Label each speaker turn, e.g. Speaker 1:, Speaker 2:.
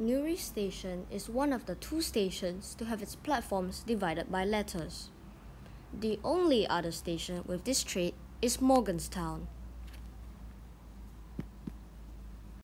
Speaker 1: Newry Station is one of the two stations to have its platforms divided by letters. The only other station with this trait is Morganstown.